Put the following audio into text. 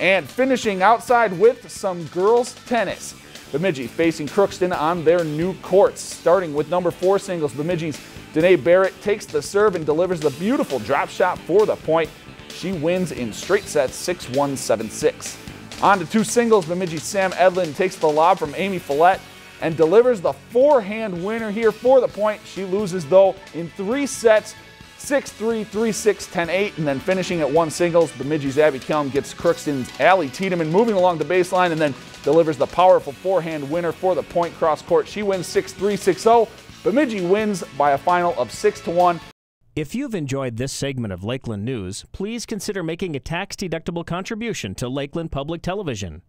And finishing outside with some girls tennis. Bemidji facing Crookston on their new courts. Starting with number four singles, Bemidji's Danae Barrett takes the serve and delivers the beautiful drop shot for the point. She wins in straight sets 6 1 7 6. On to two singles, Bemidji's Sam Edlin takes the lob from Amy Follette and delivers the forehand winner here for the point. She loses though in three sets 6 3, 3 6, 10 8, and then finishing at one singles. Bemidji's Abby Kelm gets Crookston's Allie Tiedemann moving along the baseline and then delivers the powerful forehand winner for the point cross court. She wins 6 3, 6 0. Bemidji wins by a final of 6 to 1. If you've enjoyed this segment of Lakeland News, please consider making a tax deductible contribution to Lakeland Public Television.